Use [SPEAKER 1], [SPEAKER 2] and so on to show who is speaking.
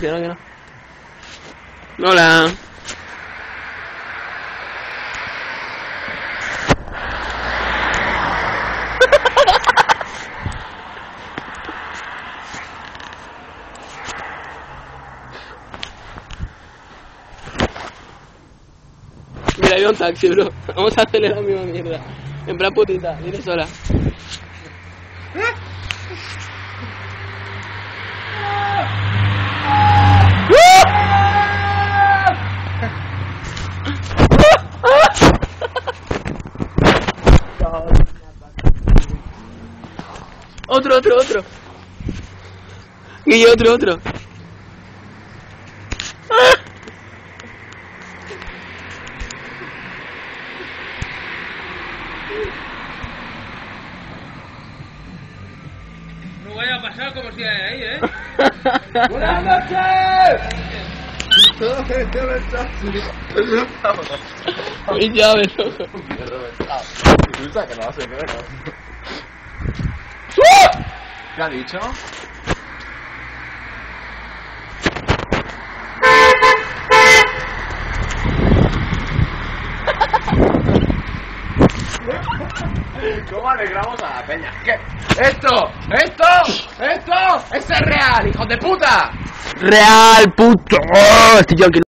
[SPEAKER 1] Que no, que no. Hola. Mira, hay un taxi, bro. Vamos a hacerle la misma mierda. En plan putita, dile sola. Otro, otro, otro. Y otro, otro.
[SPEAKER 2] No vaya a pasar como si hay ahí, ¿eh?
[SPEAKER 3] ¡Buenas noches!
[SPEAKER 1] Mi llave, loco.
[SPEAKER 3] que no hace nada. ¿Qué ha dicho? ¿Cómo alegramos a la peña? ¿Qué? ¡Esto! ¡Esto! ¡Esto! ¡Ese es real, hijos de puta!
[SPEAKER 1] Real, puto. Estoy yo aquí.